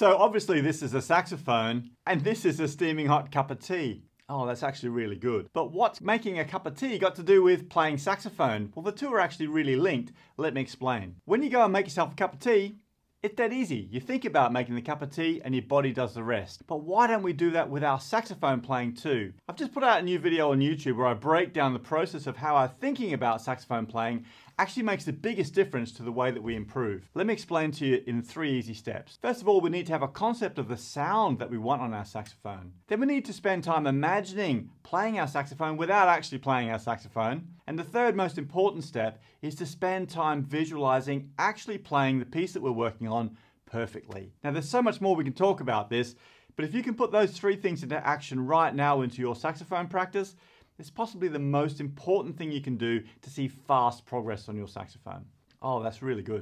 So obviously this is a saxophone and this is a steaming hot cup of tea. Oh, that's actually really good. But what's making a cup of tea got to do with playing saxophone? Well, the two are actually really linked. Let me explain. When you go and make yourself a cup of tea, it's that easy. You think about making the cup of tea and your body does the rest. But why don't we do that with our saxophone playing too? I've just put out a new video on YouTube where I break down the process of how our thinking about saxophone playing actually makes the biggest difference to the way that we improve. Let me explain to you in three easy steps. First of all, we need to have a concept of the sound that we want on our saxophone. Then we need to spend time imagining playing our saxophone without actually playing our saxophone. And the third most important step is to spend time visualizing actually playing the piece that we're working on perfectly. Now there's so much more we can talk about this, but if you can put those three things into action right now into your saxophone practice, it's possibly the most important thing you can do to see fast progress on your saxophone. Oh, that's really good.